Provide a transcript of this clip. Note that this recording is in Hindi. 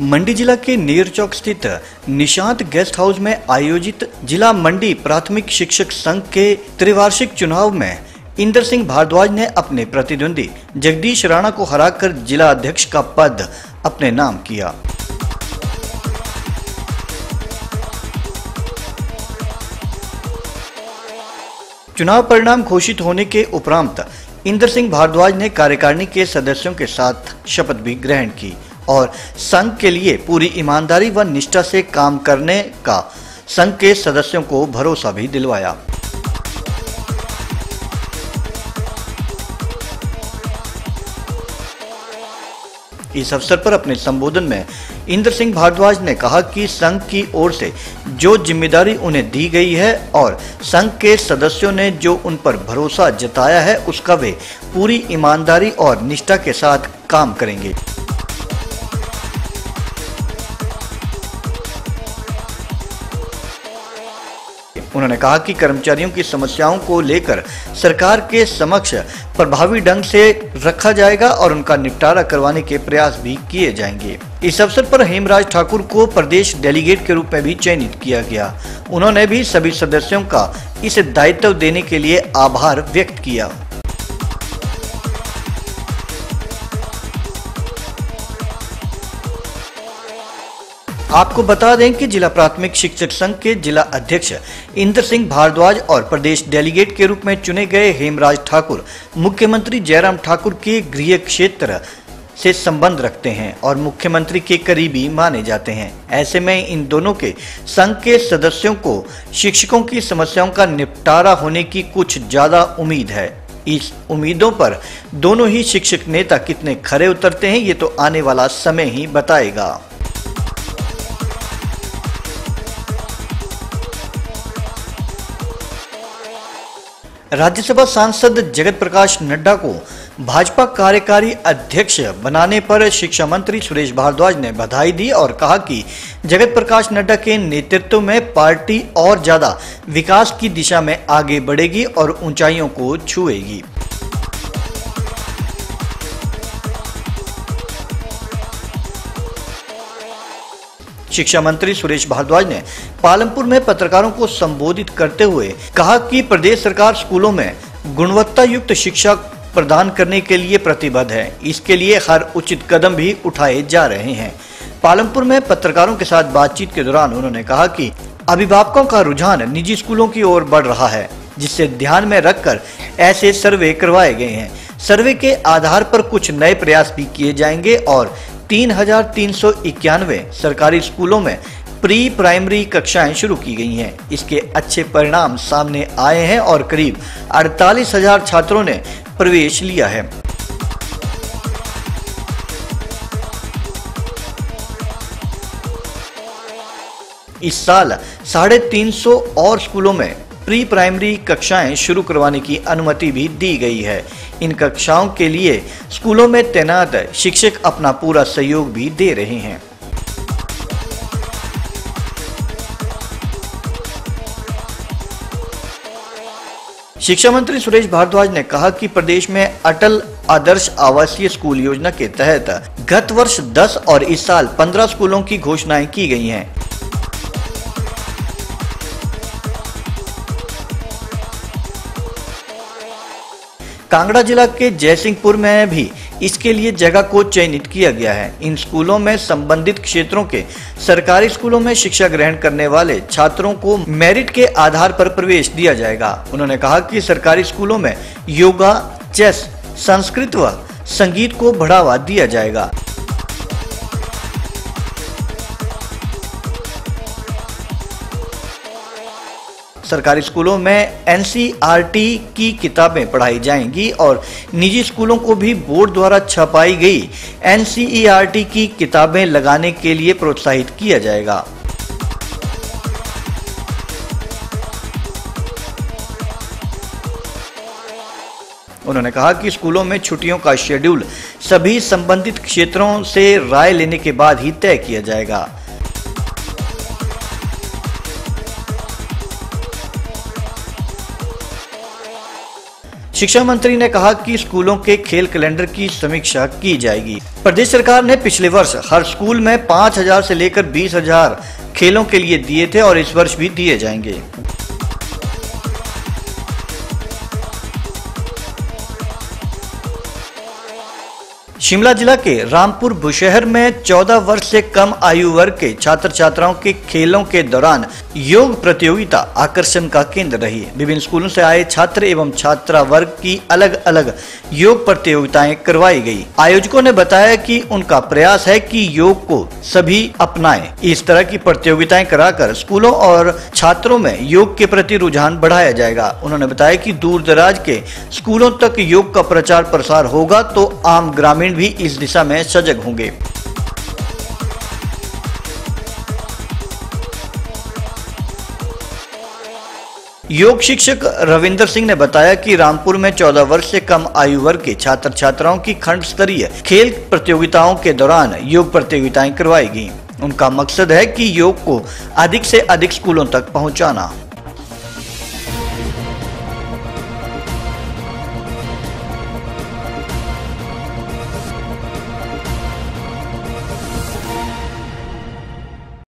मंडी जिला के नेर चौक स्थित निशांत गेस्ट हाउस में आयोजित जिला मंडी प्राथमिक शिक्षक संघ के त्रिवार्षिक चुनाव में इंदर सिंह भारद्वाज ने अपने प्रतिद्वंदी जगदीश राणा को हराकर जिला अध्यक्ष का पद अपने नाम किया। चुनाव परिणाम घोषित होने के उपरांत इंदर सिंह भारद्वाज ने कार्यकारिणी के सदस्यों के साथ शपथ भी ग्रहण की। और संघ के लिए पूरी ईमानदारी व निष्ठा से काम करने का संघ के सदस्यों को भरोसा भी दिलवाया। इस अवसर पर अपने संबोधन में इंद्र सिंह भारद्वाज ने कहा कि संघ की ओर से जो ज़िम्मेदारी उन्हें दी गई है और संघ के सदस्यों ने जो उन पर भरोसा जताया है, उसका वे पूरी ईमानदारी और निष्ठा के साथ काम करेंगे। उन्होंने कहा कि कर्मचारियों की समस्याओं को लेकर सरकार के समक्ष प्रभावी ढंग से रखा जाएगा और उनका निपटारा करवाने के प्रयास भी किए जाएँगे। इस अवसर पर हेमराज ठाकुर को प्रदेश डेलीगेट के रूप में भी चयनित किया गया। उन्होंने भी सभी सदस्यों का इस दायित्व देने के लिए आभार व्यक्त किया। आपको बता दें कि जिला प्राथमिक शिक्षक संघ के जिला अध्यक्ष इंद्र सिंह भारद्वाज और प्रदेश डेलीगेट के रूप में चुने गए हेमराज ठाकुर मुख्यमंत्री जयराम ठाकुर के गृह क्षेत्र से संबंध रखते हैं और मुख्यमंत्री के करीबी माने जाते हैं। ऐसे में इन दोनों के संघ के सदस्यों को शिक्षकों की समस्याओं का निपटारा होने की कुछ ज़्यादा उम्मीद है। इस उम्मीदों पर दोनों ही शिक्षक नेता कितने खरे उतरते हैं, ये तो आने वाला समय ही बताएगा। राज्यसभा सांसद जगत प्रकाश नड्डा को भाजपा कार्यकारी अध्यक्ष बनाने पर शिक्षा मंत्री सुरेश भारद्वाज ने बधाई दी और कहा कि जगत प्रकाश नड्डा के नेतृत्व में पार्टी और ज़्यादा विकास की दिशा में आगे बढ़ेगी और ऊंचाइयों को छुएगी। शिक्षा मंत्री सुरेश भारद्वाज ने पालमपुर में पत्रकारों को संबोधित करते हुए कहा कि प्रदेश सरकार स्कूलों में गुणवत्ता युक्त शिक्षा प्रदान करने के लिए प्रतिबद्ध है। इसके लिए हर उचित कदम भी उठाए जा रहे हैं। पालमपुर में पत्रकारों के साथ बातचीत के दौरान उन्होंने कहा कि अभिभावकों का रुझान निजी स्कूलों की ओर बढ़ रहा है जिससे ध्यान में रखकर ऐसे सर्वे करवाए गए हैं। सर्वे के आधार पर कुछ नए प्रयास भी किए जाएँगे और तीन हज़ार तीन सौ इक्यानवे सरकारी स्कूलों में प्री प्राइमरी कक्षाएँ शुरू की गई हैं। इसके अच्छे परिणाम सामने आए हैं और करीब अड़तालीस हज़ार छात्रों ने प्रवेश लिया है। इस साल साढ़े तीन सौ और स्कूलों में प्री प्राइमरी कक्षाएँ शुरू करवाने की अनुमति भी दी गई है। इन कक्षाओं के लिए स्कूलों में तैनात शिक्षक अपना पूरा सहयोग भी दे रहे हैं। शिक्षा मंत्री सुरेश भारद्वाज ने कहा कि प्रदेश में अटल आदर्श आवासीय स्कूल योजना के तहत गत वर्ष 10 और इस साल 15 स्कूलों की घोषणाएँ की गई हैं। कांगड़ा जिला के जयसिंहपुर में भी इसके लिए जगह को चयनित किया गया है। इन स्कूलों में संबंधित क्षेत्रों के सरकारी स्कूलों में शिक्षा ग्रहण करने वाले छात्रों को मेरिट के आधार पर प्रवेश दिया जाएगा। उन्होंने कहा कि सरकारी स्कूलों में योगा, चेस, संस्कृत व संगीत को बढ़ावा दिया जाएगा। सरकारी स्कूलों में एनसीईआरटी की किताबें पढ़ाई जाएँगी और निजी स्कूलों को भी बोर्ड द्वारा छपाई गई। एनसीईआरटी की किताबें लगाने के लिए प्रोत्साहित किया जाएगा। उन्होंने कहा कि स्कूलों में छुट्टियों का शेड्यूल सभी संबंधित क्षेत्रों से राय लेने के बाद ही तय किया जाएगा। शिक्षा मंत्री ने कहा कि स्कूलों के खेल कैलेंडर की समीक्षा की जाएगी। प्रदेश सरकार ने पिछले वर्ष हर स्कूल में 5000 से लेकर 20000 खेलों के लिए दिए थे और इस वर्ष भी दिए जाएँगे। शिमला जिला के रामपुर बुशहर में 14 वर्ष से कम आयु वर्ग के छात्र छात्राओं के खेलों के दौरान योग प्रतियोगिता आकर्षण का केंद्र रही विभिन्न स्कूलों से आए छात्र एवं छात्रा वर्ग की अलग अलग योग प्रतियोगिताएँ करवाई गई। आयोजकों ने बताया कि उनका प्रयास है कि योग को सभी अपनाएँ। इस तरह की प्रतियोगिताएँ कराकर स्कूलों और छात्रों में योग के प्रति रुझान बढ़ाया जाएगा। उन्होंने बताया की दूर दराज के स्कूलों तक योग का प्रचार प्रसार होगा तो आम ग्रामीण ग्रामीण भी इस दिशा में सजग होंगे। योग शिक्षक रविंदर सिंह ने बताया कि रामपुर में 14 वर्ष से कम आयु वर्ग के छात्र छात्राओं की खंड स्तरीय खेल प्रतियोगिताओं के दौरान योग प्रतियोगिताएँ करवाई गई। उनका मकसद है कि योग को अधिक से अधिक स्कूलों तक पहुंचाना।